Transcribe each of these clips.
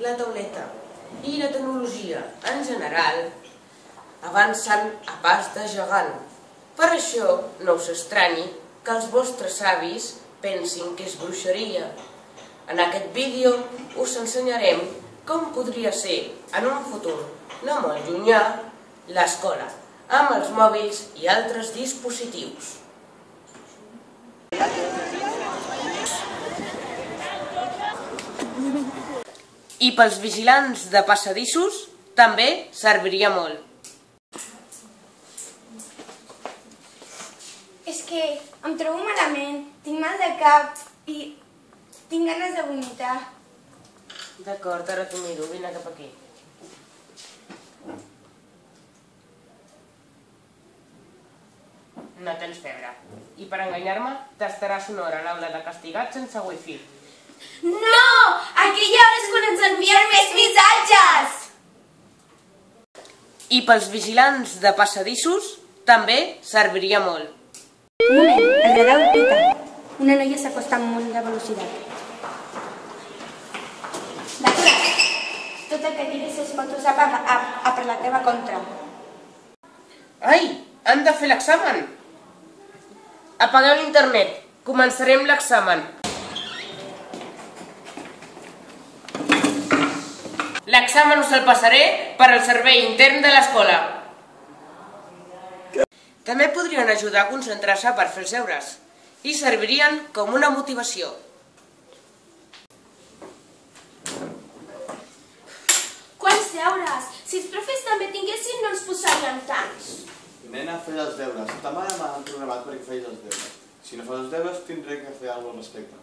la tauleta i la tecnologia en general avancen a pas de gegant. Per això no us estranyi que els vostres avis pensin que és bruixeria. En aquest vídeo us ensenyarem com podria ser en un futur no molt llunyà l'escola amb els mòbils i altres dispositius. I pels vigilants de passadissos també serviria molt. És que em trobo malament, tinc mal de cap i tinc ganes de vomitar. D'acord, ara t'ho miro, vine cap aquí. No tens febre. I per enganyar-me, t'estaràs una hora a l'aula de castigat sense wifi. No! Aquella hora és quan ens envien més missatges! I pels vigilants de passadissos també serviria molt. Un moment, el radar peta. Una noia s'acosta amb molt de velocitat. Tot el que diguis es pot usar per, a, a per la teva contra. Ai, han de fer l'examen! Apagueu l'internet. Començarem l'examen. L'examen us el passaré per al servei intern de l'escola. També podrien ajudar a concentrar-se per fer els deures i servirien com una motivació. Quants deures? Si els profes també tinguessin no ens posarien tants. Nena, fes els deures. Ta mare m'ha programat perquè feis els deures. Si no fas els deures, tindré que fer alguna cosa al respecte.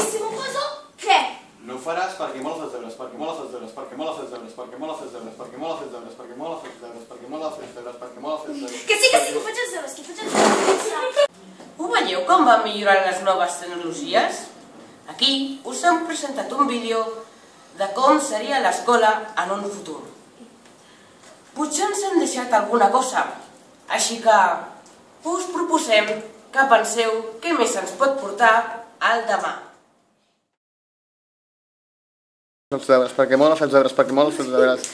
I si m'ho poso, què? No ho faràs perquè moles els deures, perquè moles els deures, perquè moles els deures, perquè moles els deures, perquè moles els deures, perquè moles els deures, perquè moles els deures, perquè moles els deures. Que sí, que sí, que faig els deures, que faig els deures. Ho veieu com van millorant les noves tecnologies? Aquí us hem presentat un vídeo de com seria l'escola en un futur. Potser ens hem deixat alguna cosa, així que us proposem que penseu què més ens pot portar al demà. Els deures, perquè moles els deures, perquè moles els deures.